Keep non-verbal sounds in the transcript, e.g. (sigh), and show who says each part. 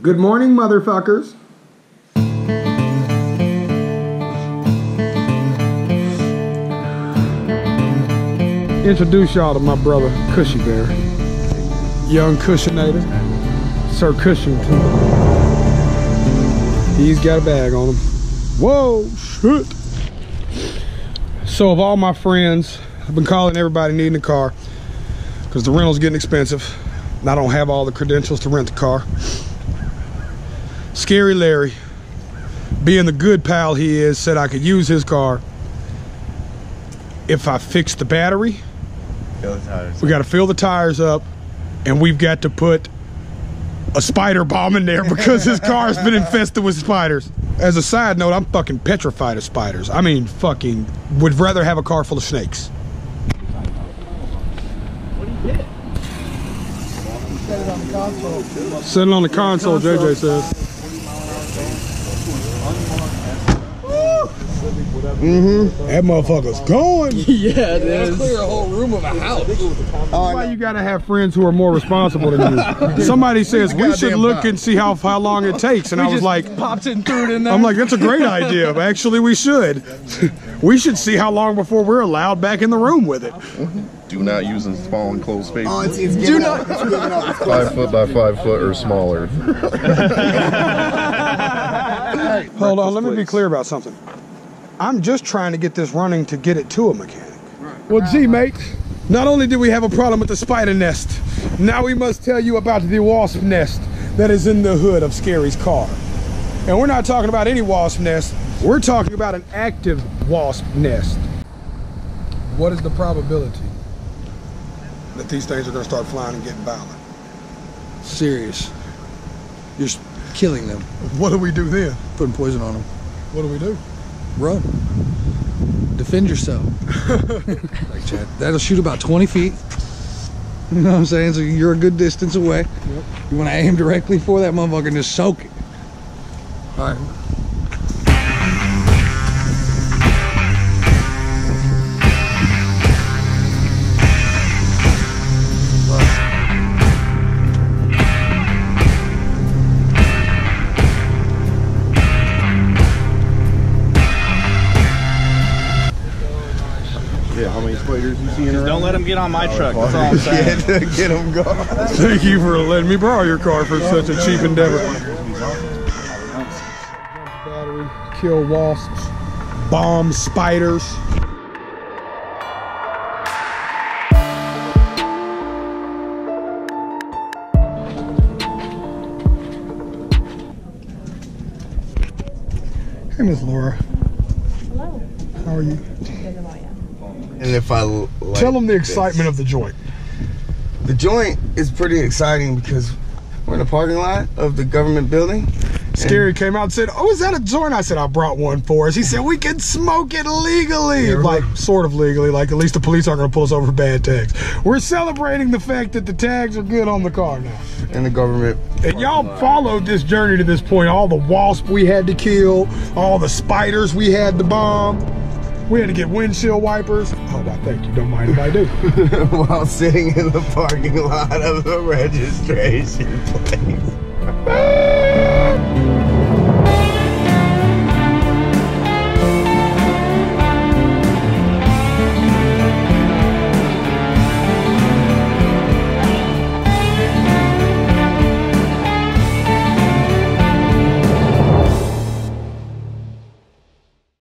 Speaker 1: Good morning, motherfuckers. Introduce y'all to my brother, Cushy Bear. Young Cushionator, Sir Cushington. He's got a bag on him. Whoa, shit. So of all my friends, I've been calling everybody needing a car because the rental's getting expensive. And I don't have all the credentials to rent the car. Scary Larry, being the good pal he is, said I could use his car if I fix the battery. The We got to fill the tires up, and we've got to put a spider bomb in there because his car's been infested with spiders. As a side note, I'm fucking petrified of spiders. I mean, fucking would rather have a car full of snakes. Sitting on the console, JJ says. Mm-hmm. That motherfucker's going. (laughs)
Speaker 2: yeah, it is. Clear a whole room of a house.
Speaker 1: That's why you gotta have friends who are more responsible than you. (laughs) Somebody says we should look and see how how long it takes, and I was like,
Speaker 2: popped it and threw it in there.
Speaker 1: I'm like, that's a great idea. But actually, we should. (laughs) we should see how long before we're allowed back in the room with it.
Speaker 3: Do not use in small enclosed spaces.
Speaker 4: Oh, it's, it's
Speaker 2: Do not-
Speaker 4: up. It's giving up. It's
Speaker 3: five foot by five foot or smaller.
Speaker 1: Hold on, let me be clear about something. I'm just trying to get this running to get it to a mechanic. Well, gee, mate, not only do we have a problem with the spider nest, now we must tell you about the wasp nest that is in the hood of Scary's car. And we're not talking about any wasp nest, we're talking about an active wasp nest. What is the probability that these things are going to start flying and getting violent?
Speaker 2: Serious. You're killing them.
Speaker 1: What do we do then?
Speaker 2: Putting poison on them.
Speaker 1: What do we do?
Speaker 2: Run. Defend yourself. (laughs) like Chad. That'll shoot about 20 feet. You know what I'm saying? So you're a good distance away. You want to aim directly for that motherfucker and just soak it. All right.
Speaker 3: How many spiders you seeing around?
Speaker 5: Don't let them get on my oh, truck. That's all I'm (laughs) saying. (laughs)
Speaker 3: Get them going. (laughs)
Speaker 1: Thank you for letting me borrow your car for such a cheap endeavor. Battery, kill wasps, bomb spiders. Hey, Miss Laura.
Speaker 6: Hello.
Speaker 1: How are you?
Speaker 6: Good about you.
Speaker 4: And if I like
Speaker 1: Tell them the
Speaker 4: this.
Speaker 1: excitement of the joint.
Speaker 4: The joint is pretty exciting because we're in the parking lot of the government building.
Speaker 1: Scary came out and said, "Oh, is that a joint?" I said, "I brought one for us." He said, "We can smoke it legally, like sort of legally. Like at least the police aren't going to pull us over for bad tags. We're celebrating the fact that the tags are good on the car now."
Speaker 4: And the government.
Speaker 1: And y'all followed this journey to this point. All the wasp we had to kill, all the spiders we had to bomb. We had to get windshield wipers. Oh, well, thank you. Don't mind if I do. (laughs)
Speaker 4: while sitting in the parking lot of the registration place. (laughs)